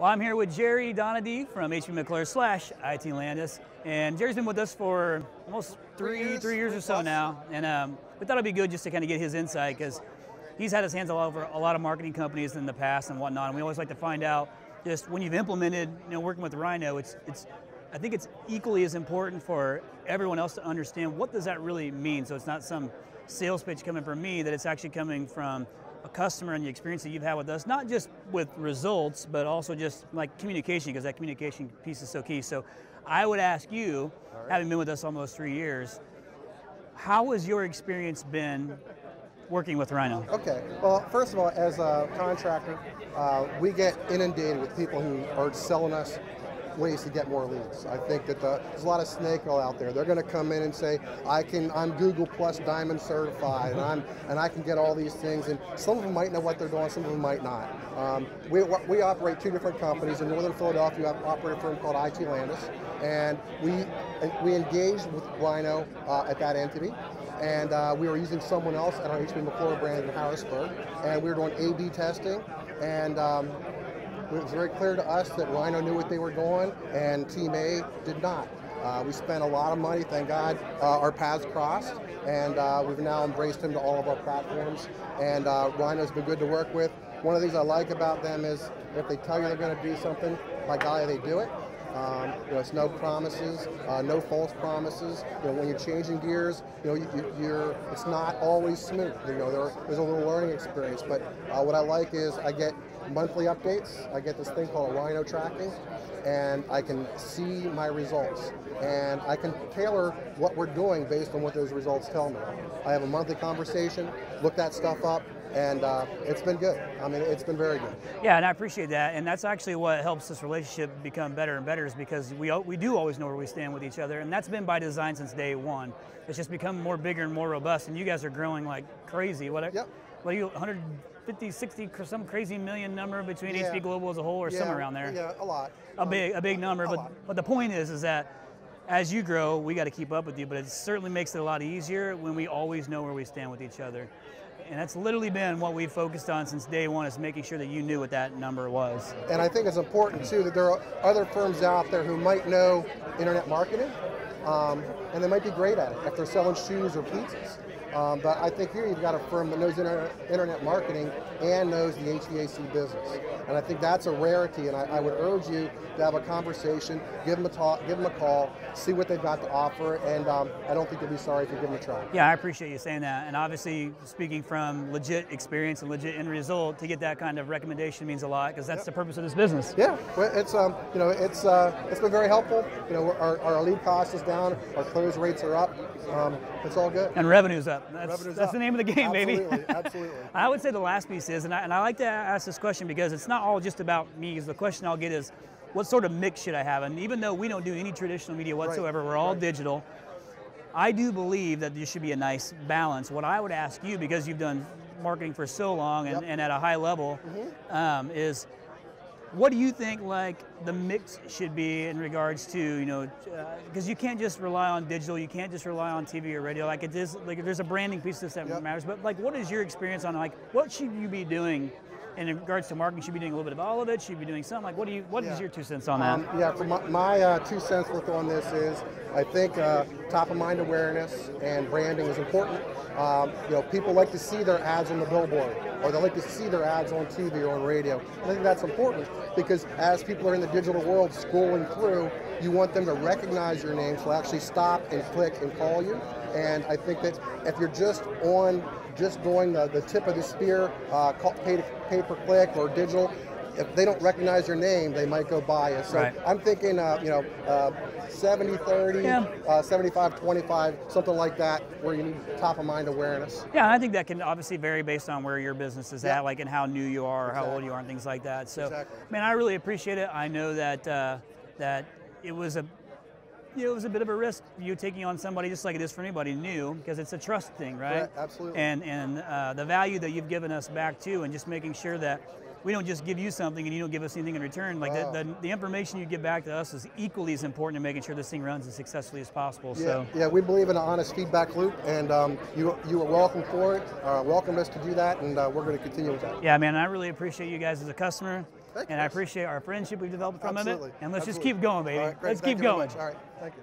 Well, I'm here with Jeri Donadee from HB McClure slash IT Landes, and Jeri's been with us for almost three, three years, three years or so now, and um, we thought it'd be good just to kind of get his insight because he's had his hands all over a lot of marketing companies in the past and whatnot, and we always like to find out just when you've implemented, you know, working with RYNO, it's it's I think it's equally as important for everyone else to understand what does that really mean. So it's not some sales pitch coming from me, that it's actually coming from a customer and the experience that you've had with us, not just with results, but also just like communication, because that communication piece is so key. So I would ask you, right. having been with us almost three years, how has your experience been working with RYNO? Okay, well, first of all, as a contractor, uh, we get inundated with people who are selling us ways to get more leads. I think that the, there's a lot of snake oil out there. They're going to come in and say, I can, I'm Google Plus Diamond certified, and I'm, and I can get all these things. And some of them might know what they're doing, some of them might not. Um, we, we operate two different companies. In Northern Philadelphia, we operate a firm called IT Landes, and we we engaged with RYNO uh, at that entity and uh, we were using someone else at our HB McClure brand in Harrisburg, and we were doing A/B testing, and um, it was very clear to us that RYNO knew what they were going, and Team A did not. Uh, we spent a lot of money, thank God, uh, our paths crossed, and uh, we've now embraced him to all of our platforms. And uh, RYNO's been good to work with. One of the things I like about them is if they tell you they're going to do something, by golly, they do it. Um, you know, it's no promises, uh, no false promises. You know, when you're changing gears, you know, you, are it's not always smooth. You know, there, there's a little learning experience. But uh, what I like is I get monthly updates. I get this thing called a RYNO tracking, and I can see my results. And I can tailor what we're doing based on what those results tell me. I have a monthly conversation, look that stuff up, and uh, it's been good. I mean, it's been very good. Yeah, and I appreciate that, and that's actually what helps this relationship become better and better is because we we do always know where we stand with each other, and that's been by design since day one. It's just become more bigger and more robust, and you guys are growing like crazy. What? Yep. What are you 150, 60, some crazy million number between yeah. HB Global as a whole, or yeah. somewhere around there? Yeah, a lot. A big, a big number. A but lot. but the point is, is that as you grow, we got to keep up with you. But it certainly makes it a lot easier when we always know where we stand with each other. And that's literally been what we've focused on since day one is making sure that you knew what that number was. And I think it's important too that there are other firms out there who might know internet marketing um, and they might be great at it if they're selling shoes or pizzas. Um, but I think here you've got a firm that knows internet, internet, marketing and knows the HVAC business. And I think that's a rarity, and I, I, would urge you to have a conversation, give them a talk, give them a call, see what they've got to offer, and um, I don't think you'll be sorry if you give them a try. Yeah, I appreciate you saying that. And obviously, speaking from legit experience and legit end result, to get that kind of recommendation means a lot because that's yep. the purpose of this business. Yeah, well, it's um, you know, it's uh, it's been very helpful. You know, our, our lead cost is down, our close rates are up. Um, it's all good. And revenue's up. That's, that's the name of the game, absolutely, baby. absolutely. I would say the last piece is, and I, and I like to ask this question because it's not all just about me. Because the question I'll get is, what sort of mix should I have? And even though we don't do any traditional media whatsoever, right. we're all right. digital. I do believe that there should be a nice balance. What I would ask you, because you've done marketing for so long and, yep. and at a high level, mm-hmm. um, is what do you think like the mix should be in regards to you know because uh, you can't just rely on digital you can't just rely on tv or radio like it is like there's a branding piece of this that yep. matters but like what is your experience on like what should you be doing in regards to marketing, should be doing a little bit of all of it. Should be doing something like what do you? What yeah. is your two cents on that? Um, yeah, my, my uh, two cents worth on this is I think uh, top of mind awareness and branding is important. Um, you know, people like to see their ads on the billboard, or they like to see their ads on TV or on radio. I think that's important because as people are in the digital world scrolling through, you want them to recognize your name, so actually stop and click and call you. And I think that if you're just on just doing the, the tip of the spear, uh, pay, pay per click or digital, if they don't recognize your name, they might go buy it. So right. I'm thinking, uh, you know, uh, 70 30, yeah. uh, 75 25, something like that, where you need top of mind awareness. Yeah, I think that can obviously vary based on where your business is yeah. at, like and how new you are, or exactly. how old you are, and things like that. So, exactly. man, I really appreciate it. I know that uh, that it was a you know, it was a bit of a risk you taking on somebody just like it is for anybody new because it's a trust thing, right? right absolutely. And and uh, the value that you've given us back too, and just making sure that we don't just give you something and you don't give us anything in return. Like wow. the, the, the, information you give back to us is equally as important in making sure this thing runs as successfully as possible. Yeah, so yeah, we believe in an honest feedback loop, and um, you you are welcome for it. Uh, welcome us to do that, and uh, we're going to continue with that. Yeah, man, I really appreciate you guys as a customer. Thank you, and I appreciate our friendship we've developed from Absolutely. it. And let's just keep going, baby. All right, great. let's Thank keep you going. much. All right. Thank you.